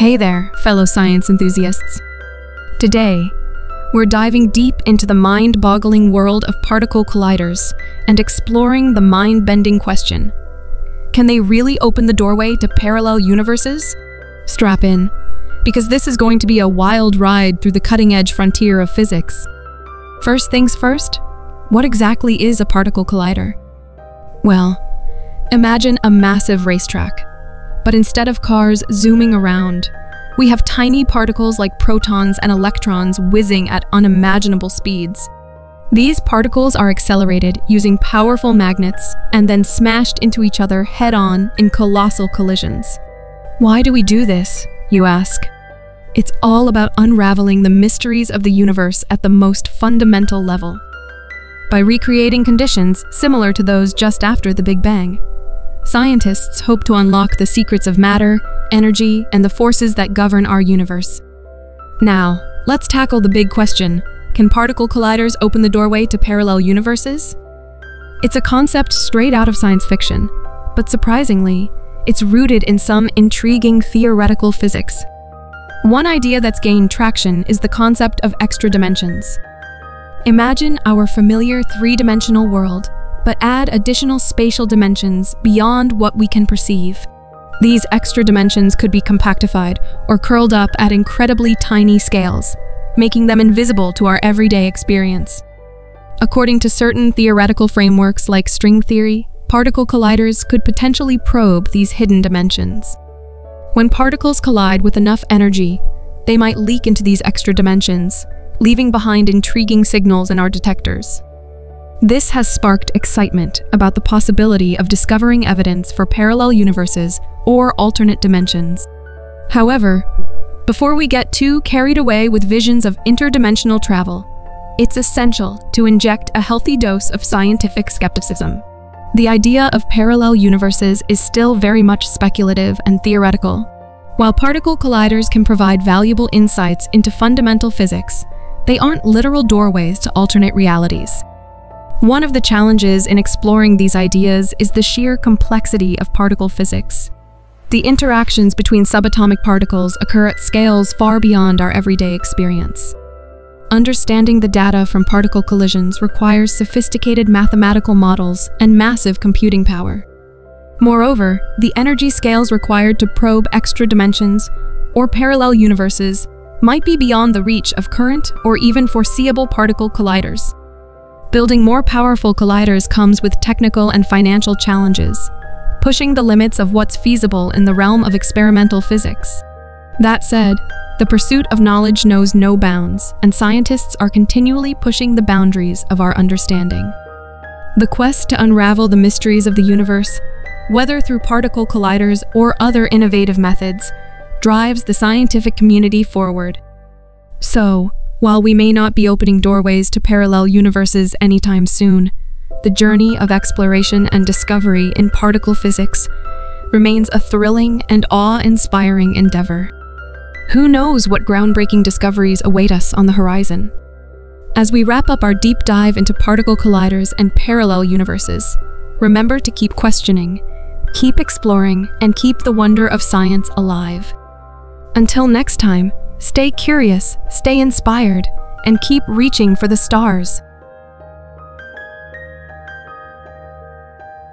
Hey there, fellow science enthusiasts. Today, we're diving deep into the mind boggling world of particle colliders and exploring the mind bending question Can they really open the doorway to parallel universes? Strap in, because this is going to be a wild ride through the cutting edge frontier of physics. First things first, what exactly is a particle collider? Well, imagine a massive racetrack but instead of cars zooming around, we have tiny particles like protons and electrons whizzing at unimaginable speeds. These particles are accelerated using powerful magnets and then smashed into each other head on in colossal collisions. Why do we do this, you ask? It's all about unraveling the mysteries of the universe at the most fundamental level. By recreating conditions similar to those just after the Big Bang, Scientists hope to unlock the secrets of matter, energy, and the forces that govern our universe. Now, let's tackle the big question Can particle colliders open the doorway to parallel universes? It's a concept straight out of science fiction, but surprisingly, it's rooted in some intriguing theoretical physics. One idea that's gained traction is the concept of extra dimensions. Imagine our familiar three dimensional world but add additional spatial dimensions beyond what we can perceive. These extra dimensions could be compactified or curled up at incredibly tiny scales, making them invisible to our everyday experience. According to certain theoretical frameworks like string theory, particle colliders could potentially probe these hidden dimensions. When particles collide with enough energy, they might leak into these extra dimensions, leaving behind intriguing signals in our detectors. This has sparked excitement about the possibility of discovering evidence for parallel universes or alternate dimensions. However, before we get too carried away with visions of interdimensional travel, it's essential to inject a healthy dose of scientific skepticism. The idea of parallel universes is still very much speculative and theoretical. While particle colliders can provide valuable insights into fundamental physics, they aren't literal doorways to alternate realities. One of the challenges in exploring these ideas is the sheer complexity of particle physics. The interactions between subatomic particles occur at scales far beyond our everyday experience. Understanding the data from particle collisions requires sophisticated mathematical models and massive computing power. Moreover, the energy scales required to probe extra dimensions or parallel universes might be beyond the reach of current or even foreseeable particle colliders. Building more powerful colliders comes with technical and financial challenges, pushing the limits of what's feasible in the realm of experimental physics. That said, the pursuit of knowledge knows no bounds, and scientists are continually pushing the boundaries of our understanding. The quest to unravel the mysteries of the universe, whether through particle colliders or other innovative methods, drives the scientific community forward. So, while we may not be opening doorways to parallel universes anytime soon, the journey of exploration and discovery in particle physics remains a thrilling and awe-inspiring endeavor. Who knows what groundbreaking discoveries await us on the horizon? As we wrap up our deep dive into particle colliders and parallel universes, remember to keep questioning, keep exploring, and keep the wonder of science alive. Until next time, Stay curious, stay inspired, and keep reaching for the stars.